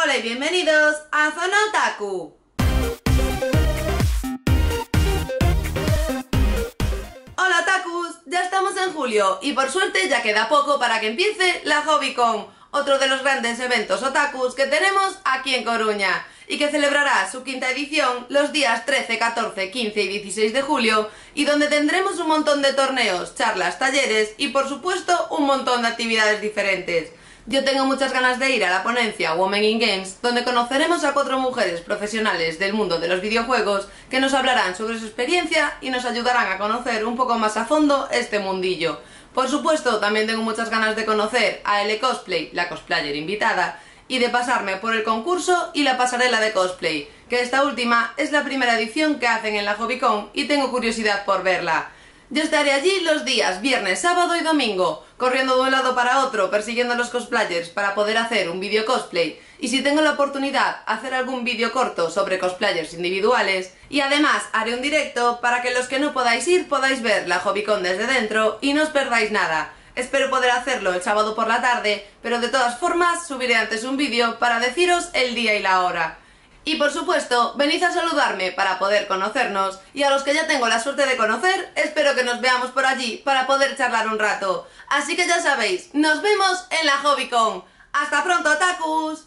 Hola y bienvenidos a Zona Otaku. Hola Otakus, ya estamos en julio y por suerte ya queda poco para que empiece la HobbyCon, otro de los grandes eventos otakus que tenemos aquí en Coruña y que celebrará su quinta edición los días 13, 14, 15 y 16 de julio y donde tendremos un montón de torneos, charlas, talleres y por supuesto un montón de actividades diferentes. Yo tengo muchas ganas de ir a la ponencia Women in Games, donde conoceremos a cuatro mujeres profesionales del mundo de los videojuegos que nos hablarán sobre su experiencia y nos ayudarán a conocer un poco más a fondo este mundillo. Por supuesto, también tengo muchas ganas de conocer a L Cosplay, la cosplayer invitada, y de pasarme por el concurso y la pasarela de cosplay, que esta última es la primera edición que hacen en la HobbyCon y tengo curiosidad por verla. Yo estaré allí los días viernes, sábado y domingo, corriendo de un lado para otro, persiguiendo a los cosplayers para poder hacer un vídeo cosplay. Y si tengo la oportunidad, hacer algún vídeo corto sobre cosplayers individuales. Y además haré un directo para que los que no podáis ir podáis ver la HobbyCon desde dentro y no os perdáis nada. Espero poder hacerlo el sábado por la tarde, pero de todas formas subiré antes un vídeo para deciros el día y la hora. Y por supuesto, venid a saludarme para poder conocernos y a los que ya tengo la suerte de conocer, espero que nos veamos por allí para poder charlar un rato. Así que ya sabéis, nos vemos en la HobbyCon. ¡Hasta pronto, Takus!